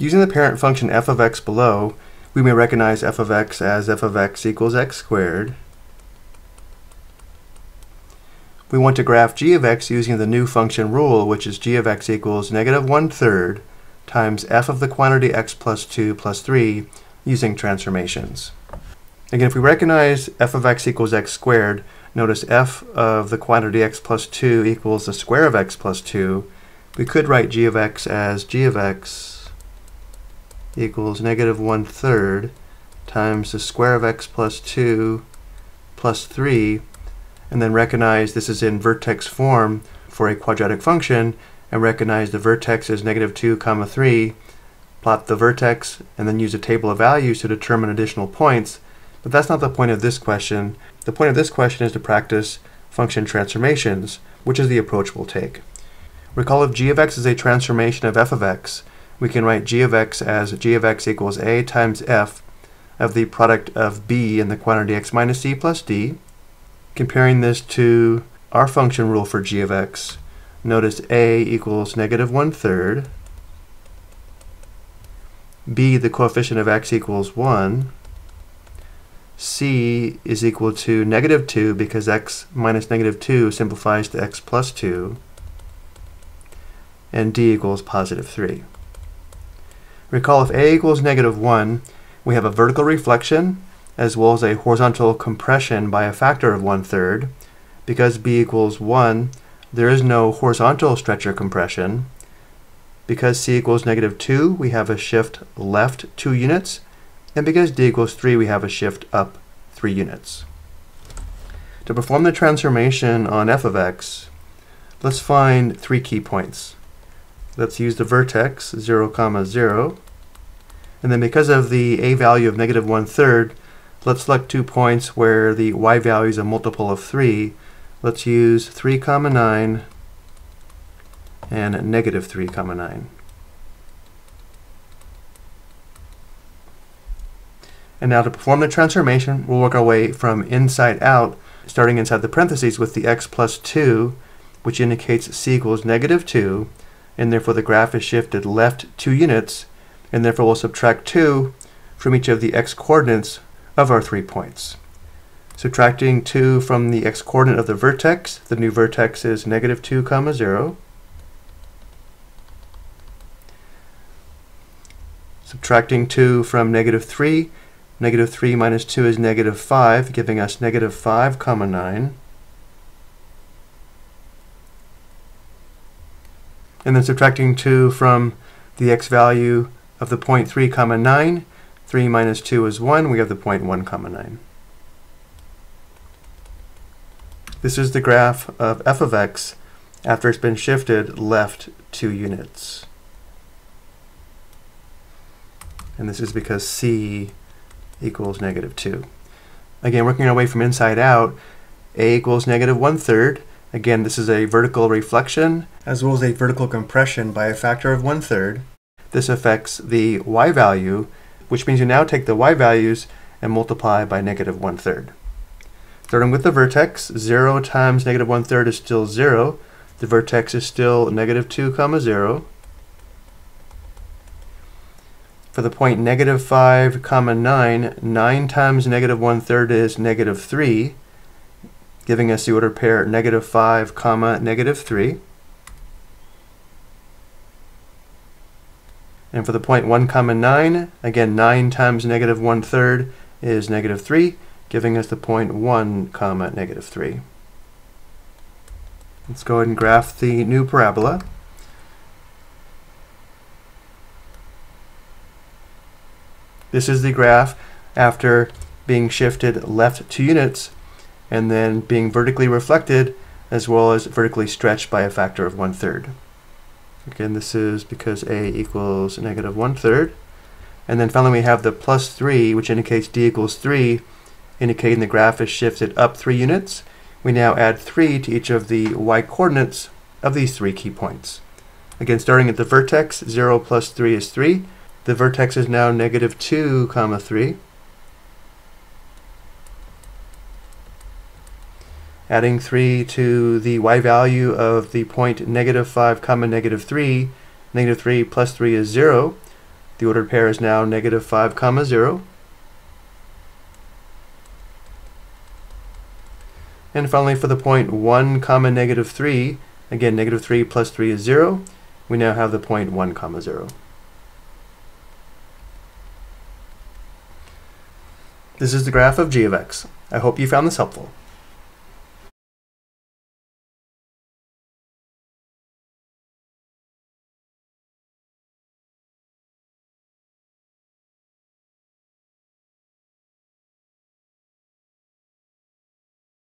Using the parent function f of x below, we may recognize f of x as f of x equals x squared. We want to graph g of x using the new function rule, which is g of x equals negative one-third times f of the quantity x plus 2 plus 3 using transformations. Again, if we recognize f of x equals x squared, notice f of the quantity x plus 2 equals the square of x plus 2. We could write g of x as g of x equals negative one-third times the square of x plus 2 plus 3, and then recognize this is in vertex form for a quadratic function, and recognize the vertex is negative 2 comma 3, plot the vertex, and then use a table of values to determine additional points. But that's not the point of this question. The point of this question is to practice function transformations, which is the approach we'll take. Recall if g of x is a transformation of f of x, we can write g of x as g of x equals a times f of the product of b and the quantity x minus c plus d. Comparing this to our function rule for g of x, notice a equals negative one-third, b, the coefficient of x equals 1, c is equal to negative 2 because x minus negative 2 simplifies to x plus 2, and d equals positive 3. Recall if a equals negative 1, we have a vertical reflection as well as a horizontal compression by a factor of one-third. Because b equals 1, there is no horizontal stretch or compression. Because c equals negative 2, we have a shift left 2 units. And because d equals 3, we have a shift up 3 units. To perform the transformation on f of x, let's find three key points. Let's use the vertex 0, comma 0. And then because of the a value of negative one-third, let's select two points where the y value is a multiple of 3. Let's use 3 comma 9 and negative 3 comma 9. And now to perform the transformation, we'll work our way from inside out, starting inside the parentheses with the x plus 2, which indicates c equals negative 2, and therefore the graph is shifted left 2 units, and therefore we'll subtract 2 from each of the x-coordinates of our three points. Subtracting 2 from the x-coordinate of the vertex, the new vertex is negative 2 comma 0. Subtracting 2 from negative 3, negative 3 minus 2 is negative 5, giving us negative 5 comma 9. And then subtracting 2 from the x value of the point 3 comma 9. 3 minus 2 is 1. We have the point 1 comma 9. This is the graph of f of x after it's been shifted left 2 units. And this is because c equals negative 2. Again, working our way from inside out, a equals negative one-third. Again, this is a vertical reflection as well as a vertical compression by a factor of one-third. This affects the y value, which means you now take the y values and multiply by negative one-third. Starting with the vertex, 0 times negative one-third is still 0. The vertex is still negative 2 comma 0. For the point negative 5 comma 9, 9 times negative one-third is negative 3, giving us the order pair negative 5 comma negative 3. And for the point 1 comma 9, again 9 times negative 1 third is negative 3, giving us the point 1 comma negative 3. Let's go ahead and graph the new parabola. This is the graph after being shifted left 2 units and then being vertically reflected as well as vertically stretched by a factor of one third. Again, this is because a equals negative one-third. And then finally we have the plus 3, which indicates d equals 3, indicating the graph is shifted up 3 units. We now add 3 to each of the y-coordinates of these three key points. Again, starting at the vertex, 0 plus 3 is 3. The vertex is now negative 2 comma 3. Adding 3 to the y value of the point negative 5 comma negative 3. Negative 3 plus 3 is 0. The ordered pair is now negative 5 comma 0. And finally, for the point 1 comma negative 3, again, negative 3 plus 3 is 0. We now have the point 1 comma 0. This is the graph of g of x. I hope you found this helpful.